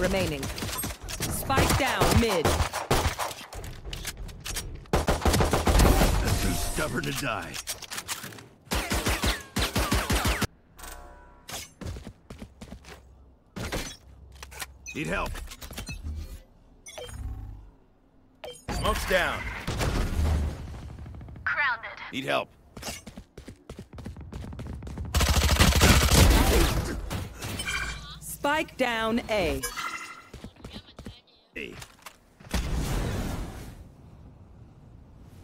enemy remaining. Spike down mid. Too stubborn to die. Need help. Smoke's down. Grounded. Need help. Spike down A.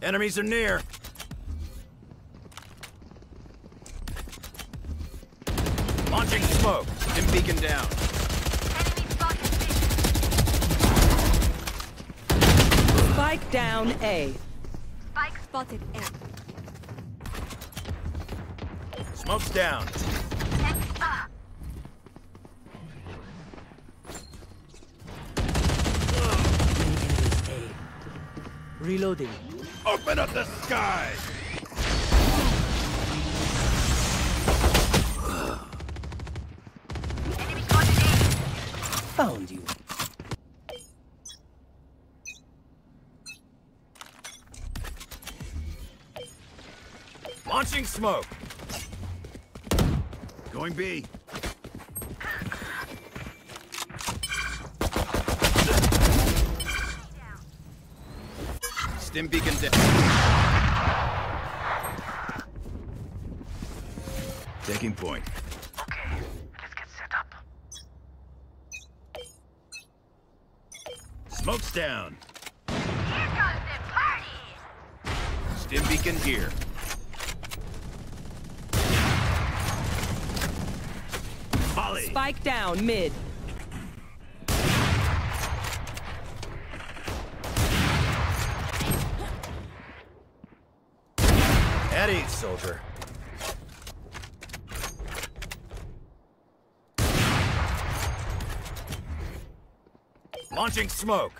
Enemies are near. Launching smoke. Stim beacon down. Enemy spotted Spike down A. Spike spotted A. Smoke's down. Reloading. Open up the sky! Enemy spotted A. Found you. Launching smoke. Going B. Stim beacon down. Taking point. Okay, let's get set up. Smoke's down. Here goes the party! Stim beacon here. Molly. Spike down mid. Soldier. Launching smoke.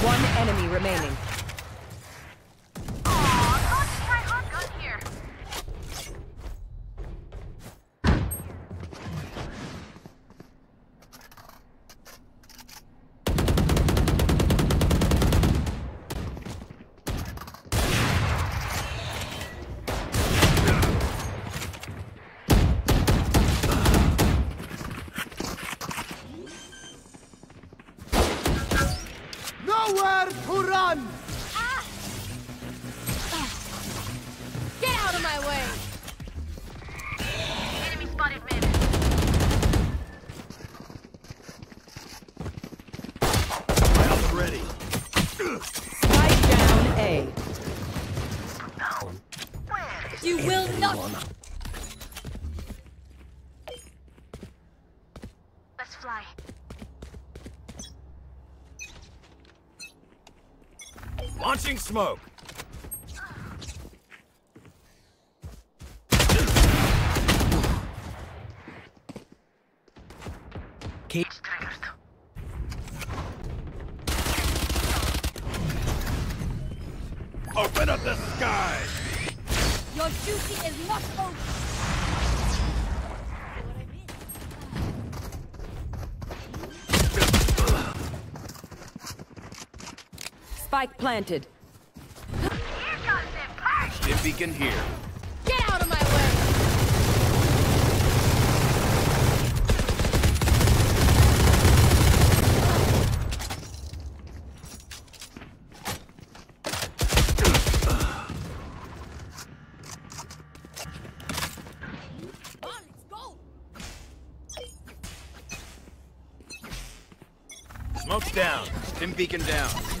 One enemy remaining. Fly. Launching smoke. Keep triggered. Open up the sky. Your duty is not over. Spike planted. Here comes the party! Stim beacon here. Get out of my way! Come on, let's go! Smoke's down. Stim beacon down.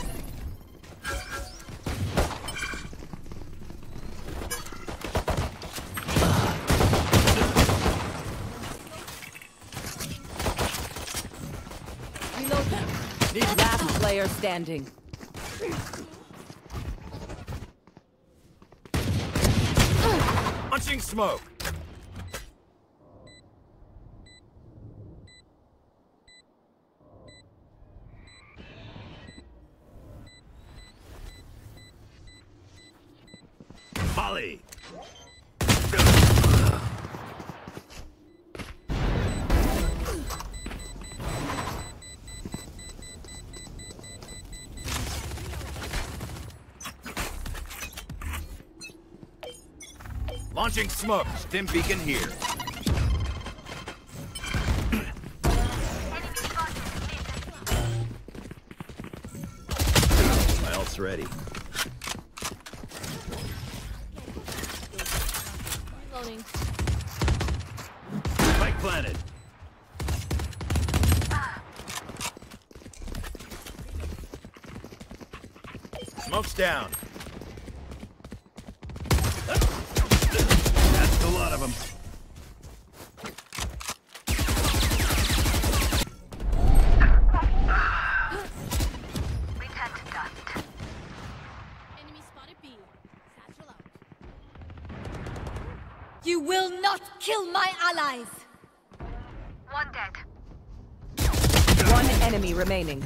Player standing. launching smoke. Molly. Launching smoke. Stim beacon here. Ult's ready. Reloading. Spike planted. Smoke's down. Allies! One dead. One enemy remaining.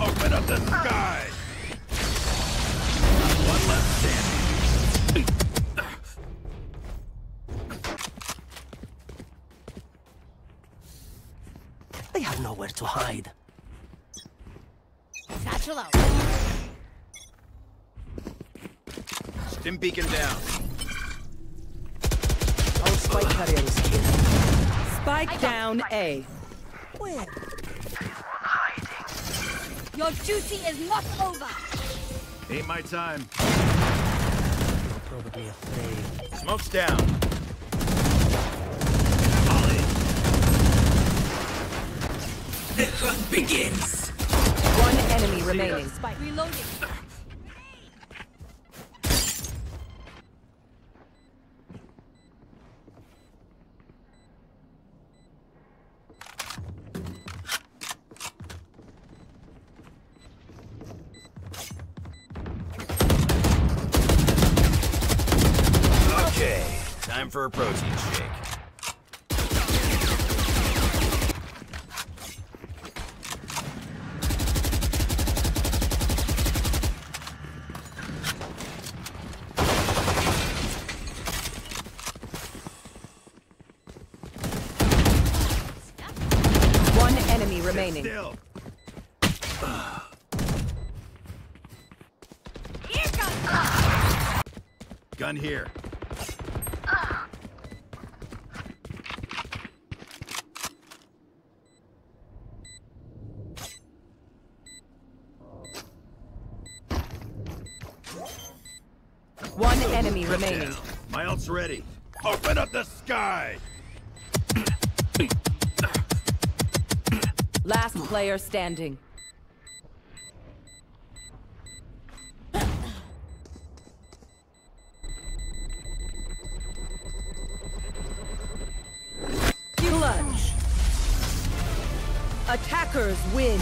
Open up the sky! One left standing. They have nowhere to hide. Satchel out. Stim beacon down. Our spike carrier is here. Spike down A. Where? Hiding. Your duty is not over! Ain't my time. You're probably afraid. Smoke's down. Ollie. The hunt begins. One enemy remaining. Spike. Reloading. Time for a protein shake. One enemy remaining. Still. Here comes Gun here. One enemy remaining. Down. My ult's ready. Open up the sky! Last player standing. Attackers win.